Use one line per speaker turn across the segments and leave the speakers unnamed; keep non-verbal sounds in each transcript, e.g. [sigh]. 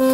Hi,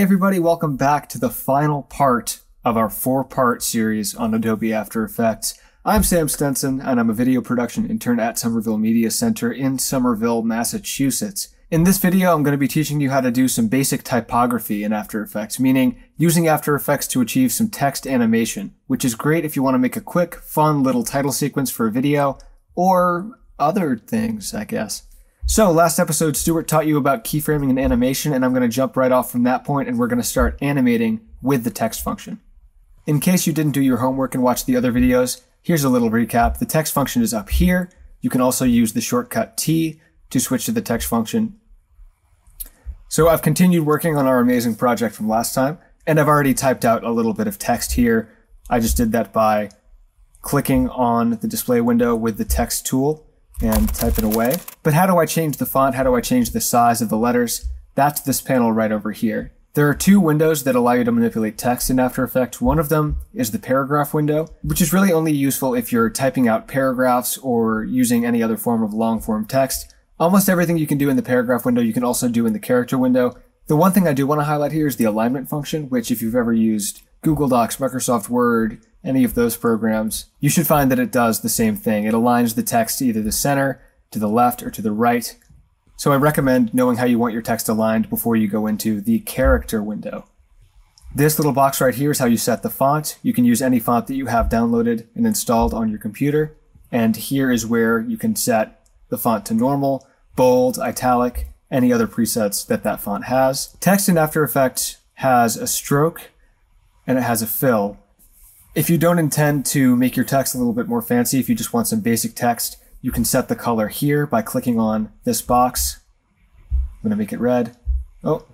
everybody. Welcome back to the final part of our four part series on Adobe After Effects. I'm Sam Stenson, and I'm a video production intern at Somerville Media Center in Somerville, Massachusetts. In this video, I'm going to be teaching you how to do some basic typography in After Effects, meaning using After Effects to achieve some text animation, which is great if you want to make a quick, fun little title sequence for a video, or other things, I guess. So, last episode, Stuart taught you about keyframing and animation, and I'm going to jump right off from that point and we're going to start animating with the text function. In case you didn't do your homework and watch the other videos, here's a little recap. The text function is up here. You can also use the shortcut T to switch to the text function. So I've continued working on our amazing project from last time, and I've already typed out a little bit of text here. I just did that by clicking on the display window with the text tool and type it away. But how do I change the font? How do I change the size of the letters? That's this panel right over here. There are two windows that allow you to manipulate text in After Effects. One of them is the paragraph window, which is really only useful if you're typing out paragraphs or using any other form of long form text. Almost everything you can do in the paragraph window, you can also do in the character window. The one thing I do want to highlight here is the alignment function, which if you've ever used Google Docs, Microsoft Word, any of those programs, you should find that it does the same thing. It aligns the text to either the center, to the left, or to the right. So I recommend knowing how you want your text aligned before you go into the character window. This little box right here is how you set the font. You can use any font that you have downloaded and installed on your computer. And here is where you can set the font to normal, bold, italic, any other presets that that font has. Text in After Effects has a stroke and it has a fill. If you don't intend to make your text a little bit more fancy, if you just want some basic text, you can set the color here by clicking on this box. I'm going to make it red. Oh.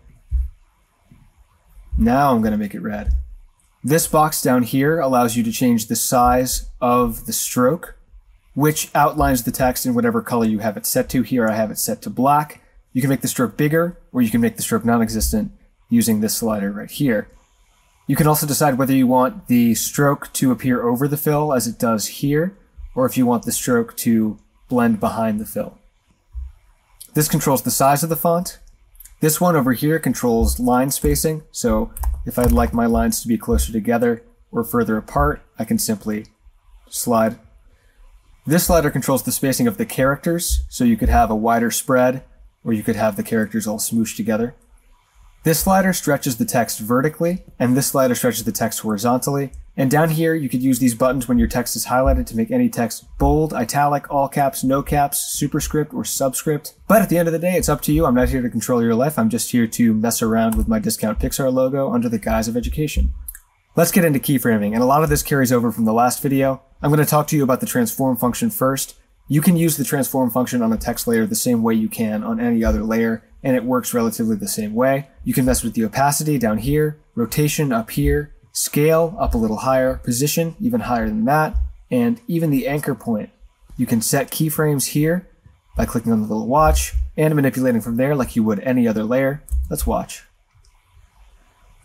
Now I'm going to make it red. This box down here allows you to change the size of the stroke, which outlines the text in whatever color you have it set to. Here I have it set to black. You can make the stroke bigger, or you can make the stroke non-existent using this slider right here. You can also decide whether you want the stroke to appear over the fill as it does here, or if you want the stroke to blend behind the fill. This controls the size of the font. This one over here controls line spacing, so if I'd like my lines to be closer together or further apart, I can simply slide. This slider controls the spacing of the characters, so you could have a wider spread, or you could have the characters all smooshed together. This slider stretches the text vertically, and this slider stretches the text horizontally. And down here, you could use these buttons when your text is highlighted to make any text bold, italic, all caps, no caps, superscript, or subscript. But at the end of the day, it's up to you. I'm not here to control your life. I'm just here to mess around with my Discount Pixar logo under the guise of education. Let's get into keyframing, and a lot of this carries over from the last video. I'm going to talk to you about the transform function first. You can use the transform function on a text layer the same way you can on any other layer and it works relatively the same way. You can mess with the opacity down here, rotation up here, scale up a little higher, position even higher than that, and even the anchor point. You can set keyframes here by clicking on the little watch and manipulating from there like you would any other layer. Let's watch.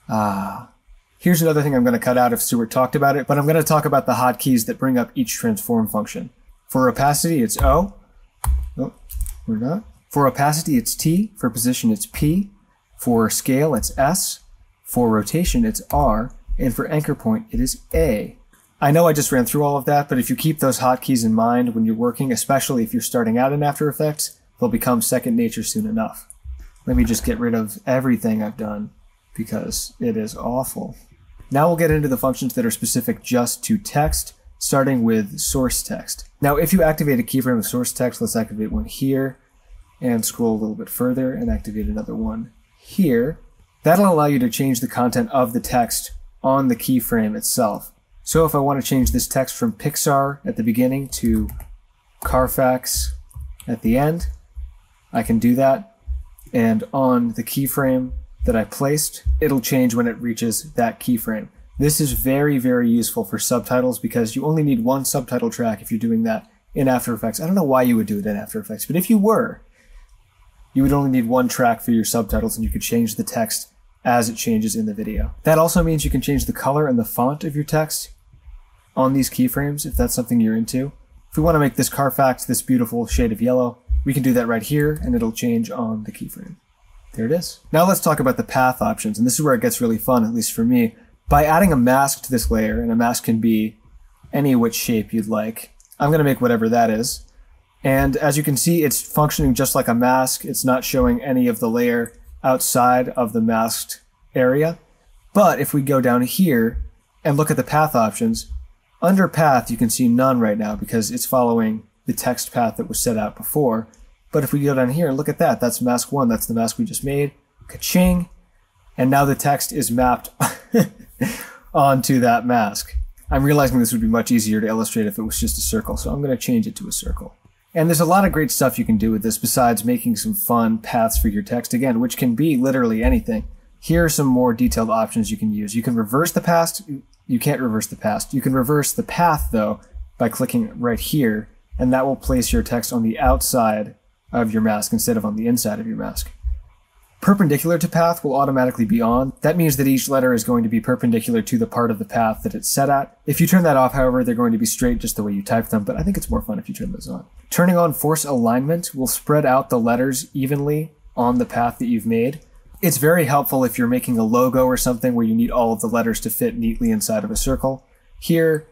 Ah. Here's another thing I'm going to cut out if Stuart talked about it, but I'm going to talk about the hotkeys that bring up each transform function. For opacity, it's O. Oh, we're not. For opacity, it's T. For position, it's P. For scale, it's S. For rotation, it's R. And for anchor point, it is A. I know I just ran through all of that, but if you keep those hotkeys in mind when you're working, especially if you're starting out in After Effects, they'll become second nature soon enough. Let me just get rid of everything I've done because it is awful. Now we'll get into the functions that are specific just to text, starting with source text. Now, if you activate a keyframe of source text, let's activate one here and scroll a little bit further and activate another one here. That'll allow you to change the content of the text on the keyframe itself. So if I want to change this text from Pixar at the beginning to Carfax at the end, I can do that. And on the keyframe that I placed, it'll change when it reaches that keyframe. This is very, very useful for subtitles because you only need one subtitle track if you're doing that in After Effects. I don't know why you would do it in After Effects, but if you were, you would only need one track for your subtitles and you could change the text as it changes in the video. That also means you can change the color and the font of your text on these keyframes if that's something you're into. If we want to make this Carfax this beautiful shade of yellow, we can do that right here and it'll change on the keyframe. There it is. Now let's talk about the path options, and this is where it gets really fun, at least for me. By adding a mask to this layer, and a mask can be any which shape you'd like, I'm going to make whatever that is. And as you can see, it's functioning just like a mask. It's not showing any of the layer outside of the masked area. But if we go down here and look at the path options, under path, you can see none right now because it's following the text path that was set out before. But if we go down here and look at that, that's mask one. That's the mask we just made. Ka-ching. And now the text is mapped [laughs] onto that mask. I'm realizing this would be much easier to illustrate if it was just a circle, so I'm going to change it to a circle. And there's a lot of great stuff you can do with this besides making some fun paths for your text, again, which can be literally anything. Here are some more detailed options you can use. You can reverse the past. You can't reverse the past. You can reverse the path, though, by clicking right here, and that will place your text on the outside of your mask instead of on the inside of your mask. Perpendicular to path will automatically be on. That means that each letter is going to be perpendicular to the part of the path that it's set at. If you turn that off, however, they're going to be straight just the way you type them, but I think it's more fun if you turn those on. Turning on force alignment will spread out the letters evenly on the path that you've made. It's very helpful if you're making a logo or something where you need all of the letters to fit neatly inside of a circle. Here,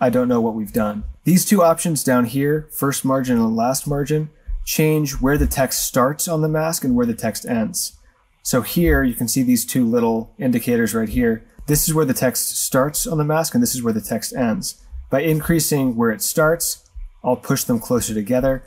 I don't know what we've done. These two options down here, first margin and last margin, change where the text starts on the mask and where the text ends. So here you can see these two little indicators right here. This is where the text starts on the mask and this is where the text ends. By increasing where it starts, I'll push them closer together.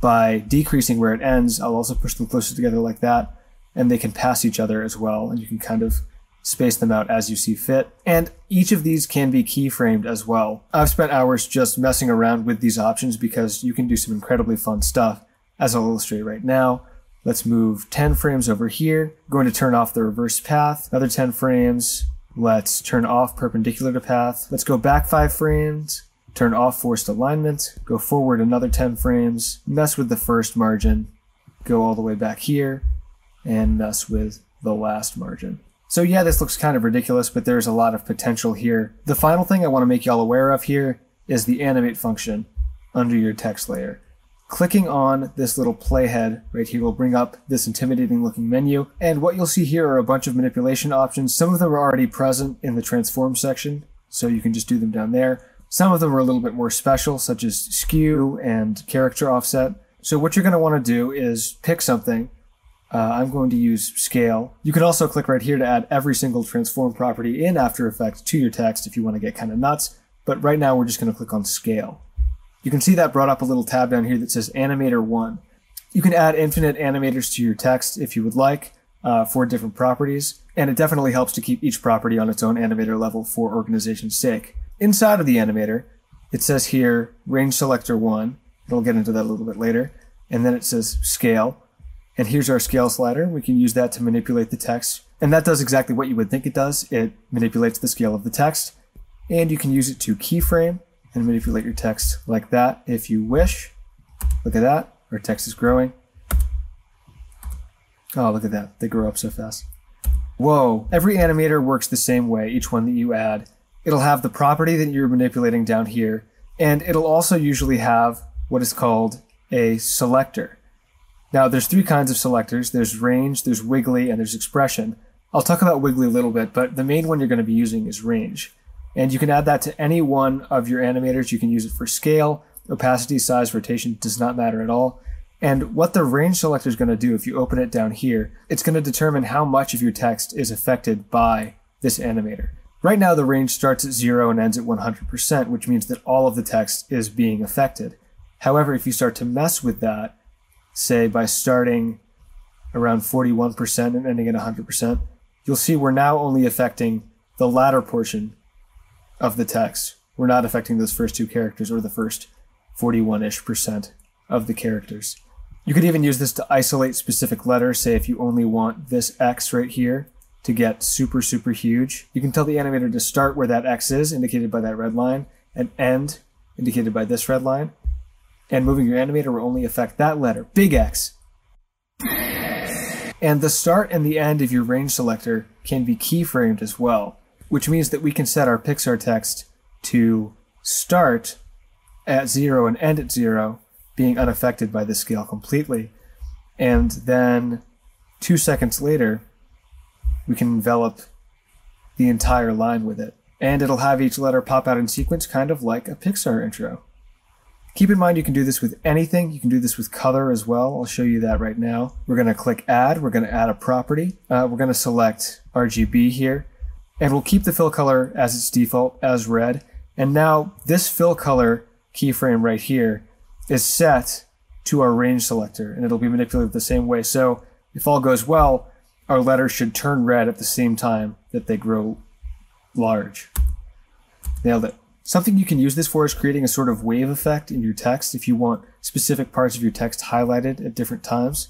By decreasing where it ends, I'll also push them closer together like that. And they can pass each other as well. And you can kind of space them out as you see fit. And each of these can be keyframed as well. I've spent hours just messing around with these options because you can do some incredibly fun stuff as I'll illustrate right now. Let's move 10 frames over here. I'm going to turn off the reverse path. Another 10 frames. Let's turn off perpendicular to path. Let's go back 5 frames. Turn off forced alignment. Go forward another 10 frames. Mess with the first margin. Go all the way back here. And mess with the last margin. So yeah, this looks kind of ridiculous, but there's a lot of potential here. The final thing I want to make y'all aware of here is the animate function under your text layer. Clicking on this little playhead right here will bring up this intimidating looking menu. And what you'll see here are a bunch of manipulation options. Some of them are already present in the transform section, so you can just do them down there. Some of them are a little bit more special, such as skew and character offset. So what you're going to want to do is pick something. Uh, I'm going to use scale. You can also click right here to add every single transform property in After Effects to your text if you want to get kind of nuts. But right now we're just going to click on scale. You can see that brought up a little tab down here that says Animator 1. You can add infinite animators to your text if you would like uh, for different properties, and it definitely helps to keep each property on its own animator level for organization's sake. Inside of the animator, it says here Range Selector 1. We'll get into that a little bit later. And then it says Scale. And here's our scale slider. We can use that to manipulate the text. And that does exactly what you would think it does. It manipulates the scale of the text. And you can use it to keyframe and manipulate your text like that if you wish. Look at that, our text is growing. Oh, look at that, they grow up so fast. Whoa, every animator works the same way, each one that you add. It'll have the property that you're manipulating down here, and it'll also usually have what is called a selector. Now, there's three kinds of selectors. There's range, there's wiggly, and there's expression. I'll talk about wiggly a little bit, but the main one you're going to be using is range. And you can add that to any one of your animators. You can use it for scale, opacity, size, rotation, does not matter at all. And what the range selector is going to do if you open it down here, it's going to determine how much of your text is affected by this animator. Right now, the range starts at zero and ends at 100%, which means that all of the text is being affected. However, if you start to mess with that, say by starting around 41% and ending at 100%, you'll see we're now only affecting the latter portion of the text. We're not affecting those first two characters or the first 41 ish percent of the characters. You could even use this to isolate specific letters. Say if you only want this X right here to get super, super huge, you can tell the animator to start where that X is, indicated by that red line, and end, indicated by this red line. And moving your animator will only affect that letter, big X. And the start and the end of your range selector can be keyframed as well, which means that we can set our Pixar text to start at zero and end at zero, being unaffected by the scale completely. And then two seconds later, we can envelop the entire line with it. And it'll have each letter pop out in sequence, kind of like a Pixar intro. Keep in mind you can do this with anything. You can do this with color as well. I'll show you that right now. We're going to click add. We're going to add a property. Uh, we're going to select RGB here. And we'll keep the fill color as its default, as red. And now this fill color keyframe right here is set to our range selector and it'll be manipulated the same way. So if all goes well, our letters should turn red at the same time that they grow large. Nailed it. Something you can use this for is creating a sort of wave effect in your text if you want specific parts of your text highlighted at different times.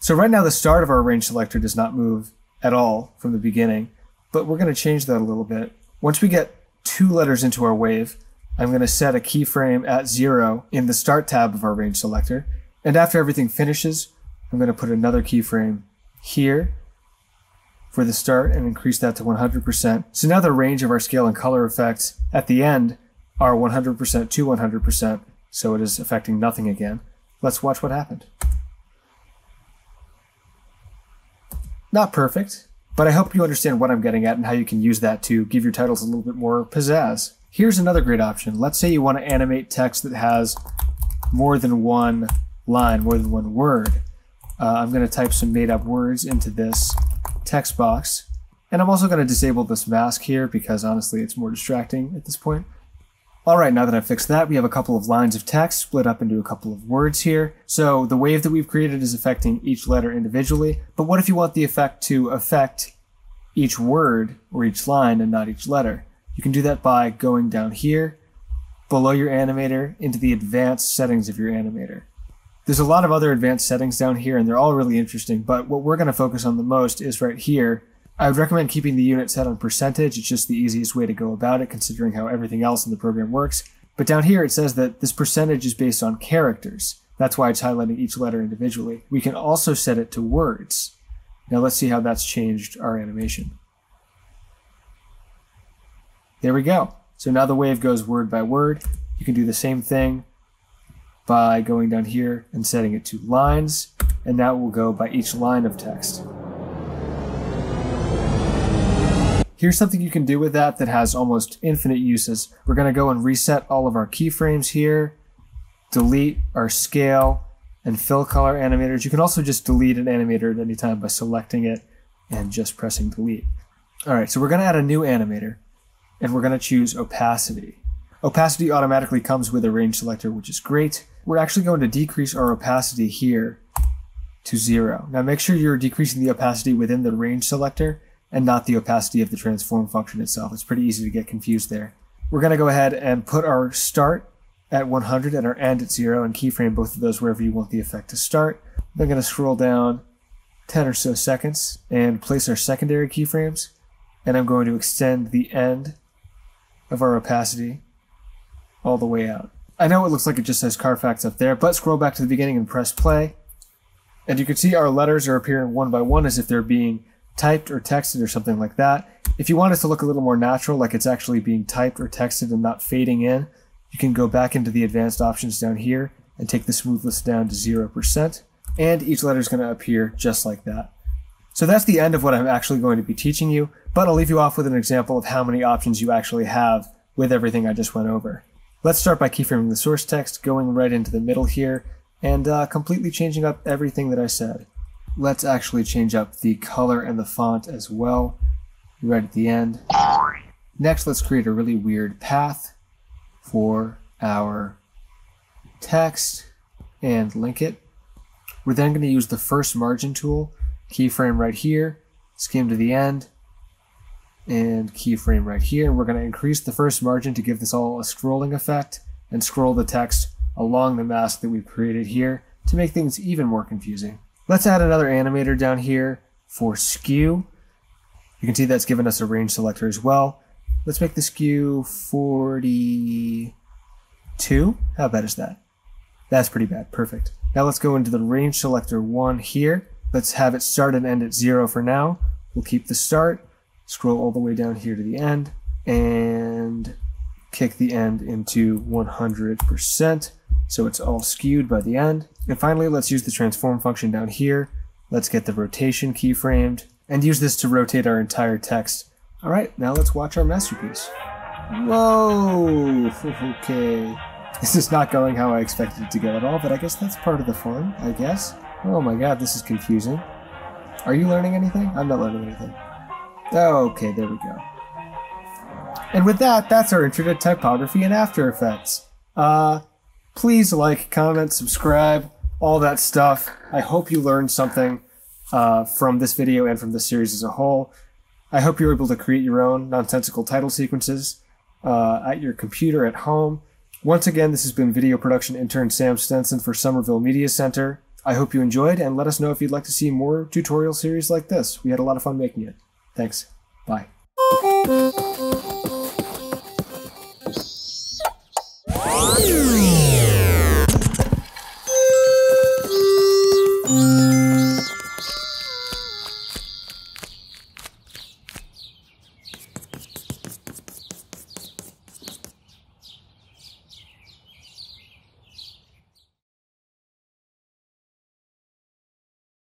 So right now the start of our range selector does not move at all from the beginning, but we're going to change that a little bit. Once we get two letters into our wave, I'm going to set a keyframe at zero in the start tab of our range selector. And after everything finishes, I'm going to put another keyframe here for the start and increase that to 100%. So now the range of our scale and color effects at the end are 100% to 100%, so it is affecting nothing again. Let's watch what happened. Not perfect, but I hope you understand what I'm getting at and how you can use that to give your titles a little bit more pizzazz. Here's another great option. Let's say you want to animate text that has more than one line, more than one word. Uh, I'm going to type some made up words into this text box. And I'm also going to disable this mask here because honestly it's more distracting at this point. Alright, now that I've fixed that, we have a couple of lines of text split up into a couple of words here. So the wave that we've created is affecting each letter individually, but what if you want the effect to affect each word or each line and not each letter? You can do that by going down here, below your animator, into the advanced settings of your animator. There's a lot of other advanced settings down here, and they're all really interesting, but what we're going to focus on the most is right here. I would recommend keeping the unit set on percentage. It's just the easiest way to go about it, considering how everything else in the program works. But down here, it says that this percentage is based on characters. That's why it's highlighting each letter individually. We can also set it to words. Now let's see how that's changed our animation. There we go. So now the wave goes word by word. You can do the same thing by going down here and setting it to lines, and that will go by each line of text. Here's something you can do with that that has almost infinite uses. We're going to go and reset all of our keyframes here, delete our scale and fill color animators. You can also just delete an animator at any time by selecting it and just pressing delete. All right, so we're going to add a new animator and we're going to choose opacity. Opacity automatically comes with a range selector, which is great. We're actually going to decrease our opacity here to zero. Now make sure you're decreasing the opacity within the range selector and not the opacity of the transform function itself. It's pretty easy to get confused there. We're going to go ahead and put our start at 100 and our end at zero and keyframe both of those wherever you want the effect to start. I'm going to scroll down 10 or so seconds and place our secondary keyframes. And I'm going to extend the end of our opacity all the way out. I know it looks like it just says Carfax up there, but scroll back to the beginning and press play. And you can see our letters are appearing one by one as if they're being typed or texted or something like that. If you want it to look a little more natural, like it's actually being typed or texted and not fading in, you can go back into the advanced options down here and take the smoothness down to 0%. And each letter is going to appear just like that. So that's the end of what I'm actually going to be teaching you, but I'll leave you off with an example of how many options you actually have with everything I just went over. Let's start by keyframing the source text, going right into the middle here, and uh, completely changing up everything that I said. Let's actually change up the color and the font as well, right at the end. Next, let's create a really weird path for our text and link it. We're then going to use the first margin tool, keyframe right here, skim to the end, and keyframe right here. We're going to increase the first margin to give this all a scrolling effect and scroll the text along the mask that we've created here to make things even more confusing. Let's add another animator down here for skew. You can see that's given us a range selector as well. Let's make the skew 42. How bad is that? That's pretty bad. Perfect. Now let's go into the range selector one here Let's have it start and end at zero for now. We'll keep the start, scroll all the way down here to the end, and kick the end into 100% so it's all skewed by the end. And finally, let's use the transform function down here. Let's get the rotation keyframed and use this to rotate our entire text. All right, now let's watch our masterpiece. Whoa, [laughs] okay. This is not going how I expected it to go at all, but I guess that's part of the fun, I guess. Oh my god, this is confusing. Are you learning anything? I'm not learning anything. Okay, there we go. And with that, that's our intro to typography and After Effects. Uh, please like, comment, subscribe, all that stuff. I hope you learned something uh, from this video and from the series as a whole. I hope you're able to create your own nonsensical title sequences uh, at your computer at home. Once again, this has been video production intern Sam Stenson for Somerville Media Center. I hope you enjoyed, and let us know if you'd like to see more tutorial series like this. We had a lot of fun making it. Thanks. Bye.